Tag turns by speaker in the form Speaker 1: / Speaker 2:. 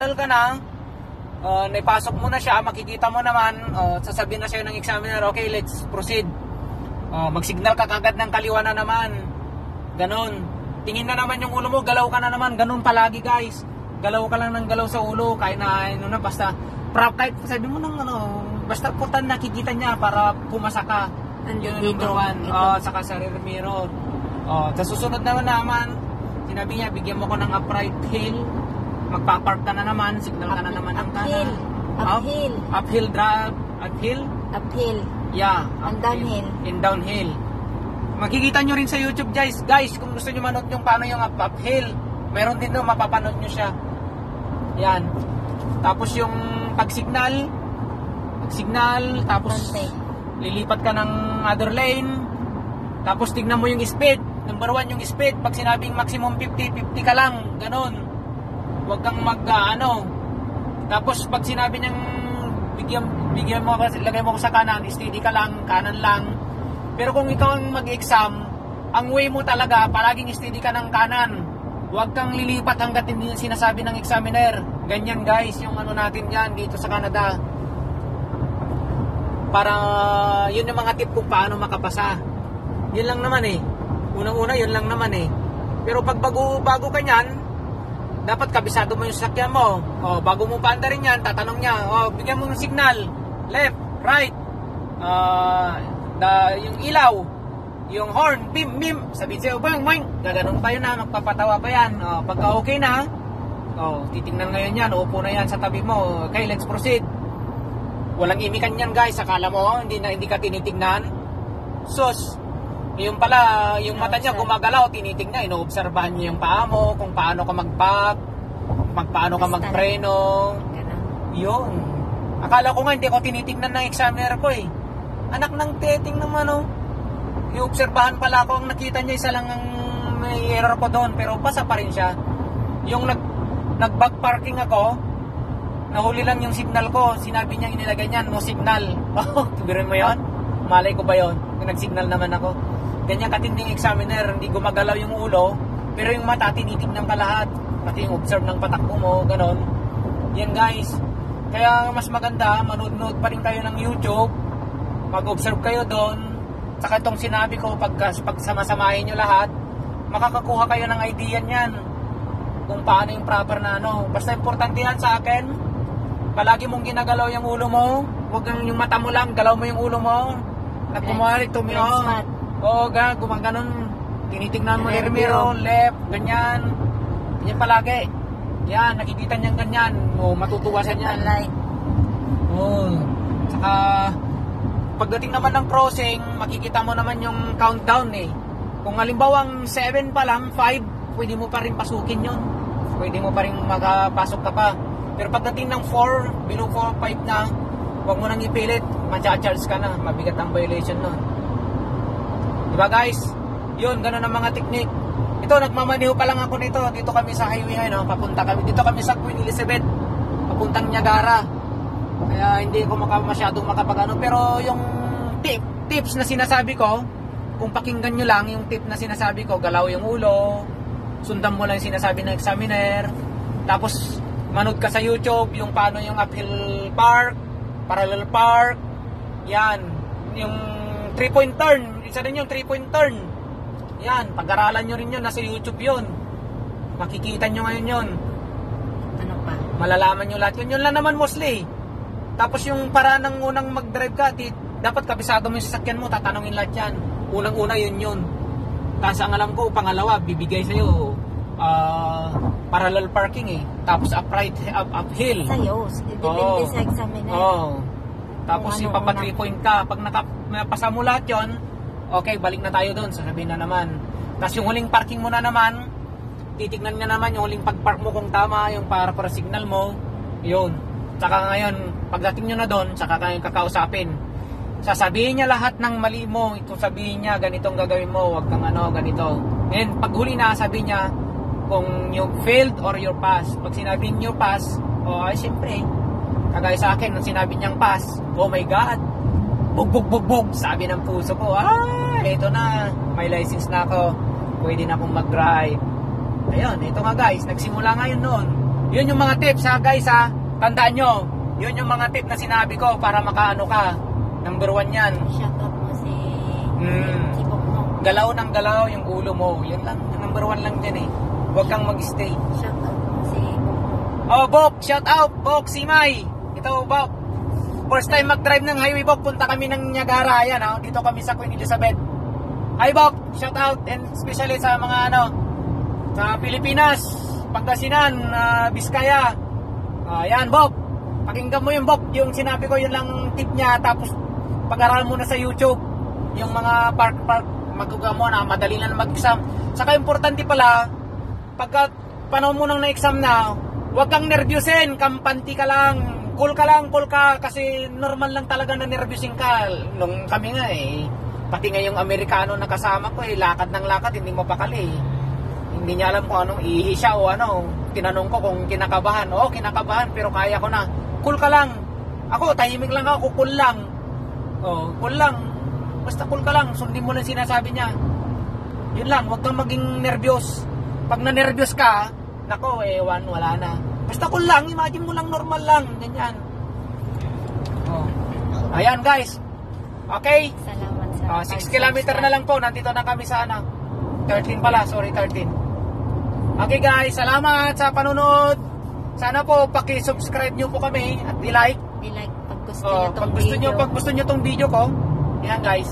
Speaker 1: Tal ka na, uh, naipasok mo na siya, makikita mo naman, uh, sasabihin na sa'yo ng examiner, okay, let's proceed. Uh, mag-signal ka kagad ng kaliwa na naman. Ganon. Tingin na naman yung ulo mo, galaw ka na naman. Ganon palagi guys. Galaw ka lang ng galaw sa ulo, kahit na, ano na, basta, prop, kahit sabi mo ng ano, basta putan nakikita niya para pumasa ka. Yun ang number one. Oh, saka sa rear mirror. Oh, sa susunod naman naman, sinabi niya, bigyan mo ko ng upright hill. Magpa-park ka na naman, signal ka na naman ng kanan.
Speaker 2: Uphill.
Speaker 1: Up-
Speaker 2: Uphill.
Speaker 1: uphill drive, uphill?
Speaker 2: Uphill.
Speaker 1: Yeah.
Speaker 2: And
Speaker 1: uphill.
Speaker 2: downhill.
Speaker 1: In downhill. Makikita nyo rin sa YouTube guys. Guys, kung gusto nyo manood yung paano yung up uphill, meron din doon, mapapanood nyo siya. Yan. Tapos yung pag-signal, pag-signal, tapos lilipat ka ng other lane, tapos tignan mo yung speed. Number one yung speed. Pag sinabing maximum 50, 50 ka lang. Ganon. Huwag kang mag, ah, ano. Tapos pag sinabi niyang bigyan, bigyan mo, lagay mo ko sa kanan, steady ka lang, kanan lang. Pero kung ikaw ang mag-exam, ang way mo talaga, palaging steady ka ng kanan. Huwag kang lilipat hanggat hindi sinasabi ng examiner. Ganyan guys, yung ano natin yan dito sa Canada. Para yun yung mga tip kung paano makapasa. Yun lang naman eh. Unang-una, yun lang naman eh. Pero pag bago, bago ka niyan, dapat kabisado mo yung sasakyan mo. O, bago mo paanda rin yan, tatanong niya, o, bigyan mo ng signal. Left, right, ah, the, yung ilaw, yung horn, bim, bim, sabihin sa'yo, boing, boing, gaganon yun na, magpapatawa pa yan. O, pagka okay na, o, titingnan ngayon yan, upo na yan sa tabi mo, okay, let's proceed. Walang imikan yan guys, akala mo, hindi, na, hindi ka tinitingnan. Sus, yung pala, yung mata niya gumagalaw, tinitingnan, inoobserbahan niya yung paa mo, kung paano ka mag-pack, kung paano ka magpreno. Yun. Akala ko nga hindi ko tinitingnan ng examiner ko eh. Anak ng teting naman oh. Iobserbahan pala ko ang nakita niya isa lang ang may error ko doon pero pasa pa rin siya. Yung nag nag back parking ako, nahuli lang yung signal ko. Sinabi niya inilagay niyan, no signal. Oh, tubirin mo yon? Malay ko ba yon? Nag-signal naman ako. Ganyan katinding examiner, hindi gumagalaw yung ulo, pero yung mata tinitingnan ka lahat. Pati yung observe ng patakbo mo, ganon. Yan guys. Kaya mas maganda, manood-nood pa rin kayo ng YouTube. Mag-observe kayo doon. Saka itong sinabi ko, pag, pag sama-samahin nyo lahat, makakakuha kayo ng idea niyan. Kung paano yung proper na ano. Basta importante yan sa akin. Palagi mong ginagalaw yung ulo mo. Huwag yung mata mo lang, galaw mo yung ulo mo. Nagkumari, tumi,
Speaker 2: Left
Speaker 1: oh. Oo, ga, gumaganon. Tinitingnan mo
Speaker 2: Rear
Speaker 1: yung mirror, left, ganyan. Ganyan palagi. Yan, nakikita niyan ganyan. O, matutuwa siya niyan.
Speaker 2: Light.
Speaker 1: Oo. Saka, pagdating naman ng crossing, makikita mo naman yung countdown eh. Kung halimbawang 7 pa lang, 5, pwede mo pa rin pasukin yun. Pwede mo pa rin makapasok ka pa. Pero pagdating ng 4, below 4, 5 na, huwag mo nang ipilit. Matcha-charge ka na. Mabigat ang violation nun. Diba guys? Yun, ganun ang mga teknik. Ito, nagmamaneho pa lang ako nito. Dito kami sa highway oh. Papunta kami. Dito kami sa Queen Elizabeth. Papuntang Niagara. Kaya hindi ko maka, masyadong makapagano. Pero yung tip, tips na sinasabi ko, kung pakinggan nyo lang yung tip na sinasabi ko, galaw yung ulo, sundan mo lang yung sinasabi ng examiner, tapos manood ka sa YouTube yung paano yung uphill park, parallel park, yan, yung 3 point turn, isa rin yung 3 point turn, yan, pag-aralan nyo rin yun, nasa YouTube yun, makikita nyo ngayon yun,
Speaker 2: Ano pa?
Speaker 1: malalaman nyo lahat yun. Yun lang naman mostly. Tapos yung para ng unang mag-drive ka, di, dapat kabisado mo yung sasakyan mo, tatanungin lahat yan. Unang-una yun yun. Tapos ang alam ko, pangalawa, bibigay sa'yo ah, parallel parking eh. Tapos upright, up, uphill.
Speaker 2: Sa'yo. Depende
Speaker 1: Oo.
Speaker 2: sa examiner.
Speaker 1: Oo. Tapos
Speaker 2: ano
Speaker 1: ipapa
Speaker 2: una.
Speaker 1: 3 point ka. Pag naka, napasa mo lahat yun, okay, balik na tayo doon. Sasabihin na naman. Tapos yung huling parking mo na naman, titignan niya naman yung huling pag-park mo kung tama, yung para para signal mo, yun. Tsaka ngayon, pagdating nyo na doon, tsaka kayong kakausapin. Sasabihin niya lahat ng mali mo, ito sabihin niya, ganitong gagawin mo, wag kang ano, ganito. And pag huli na, sabi niya, kung you failed or your pass. Pag sinabing your pass, o ay siyempre, kagaya sa akin, nung sinabi niyang pass, oh my God, bug bug bug bug, sabi ng puso ko, ah, ito na, may license na ako, pwede na akong mag-drive. Ayun, ito nga guys, nagsimula nga yun noon. Yun yung mga tips ha guys ha. Tandaan nyo. Yun yung mga tip na sinabi ko para makaano ka. Number one yan.
Speaker 2: Shout out mo si...
Speaker 1: Mm. Galaw ng galaw yung ulo mo. Yan lang. Number one lang dyan eh. Huwag kang mag-stay.
Speaker 2: Shout out mo si.
Speaker 1: Oh, Bok, shout out. Bok, si May. Ito, Bok. First time mag-drive ng highway, Bok. Punta kami ng Niagara. Ayan, oh. Dito kami sa Queen Elizabeth. Hi, Bok. Shout out. And especially sa mga, ano, sa Pilipinas, Pangasinan, ah, Biskaya. Ayan, Bok. Pakinggan mo yung Bok. Yung sinabi ko, yun lang tip niya. Tapos, pag-aral mo na sa YouTube. Yung mga park, park, magawa mo na, madali na mag-exam. Saka importante pala, pagka panahon mo nang na-exam na, huwag kang nervyusin, kampante ka lang, cool ka lang, cool ka, kasi normal lang talaga na nervyusin ka. Nung kami nga eh, pati nga yung Amerikano na kasama ko eh, lakad ng lakad, hindi mo pakali eh. Hindi niya alam kung anong ihi siya o ano. Tinanong ko kung kinakabahan. Oo, kinakabahan, pero kaya ko na. Cool ka lang. Ako, tahimik lang ako, cool lang. Oh, cool lang. Basta cool ka lang, sundin mo lang sinasabi niya. Yun lang, huwag kang maging nervyos. Pag na-nervyos ka, nako, ewan, wala na. Basta cool lang, imagine mo lang normal lang, ganyan. Oh. Ayan guys. Okay,
Speaker 2: Salamat sa...
Speaker 1: Ah, 6 kilometer na lang po, nandito na kami sa ano. 13 pala, sorry, 13. Okay guys, salamat sa panunod. Sana po paki-subscribe niyo po kami at i-like.
Speaker 2: I-like pag gusto
Speaker 1: Oh,
Speaker 2: niyo tong
Speaker 1: pag gusto niyo,
Speaker 2: video.
Speaker 1: pag gusto niyo tong video ko, yan guys.